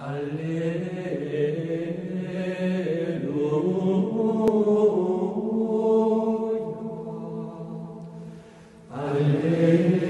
Alleluia. Alleluia.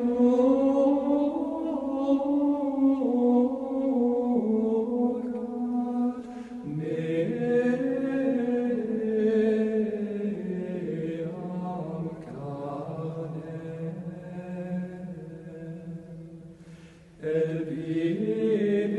Elbimi